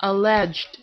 alleged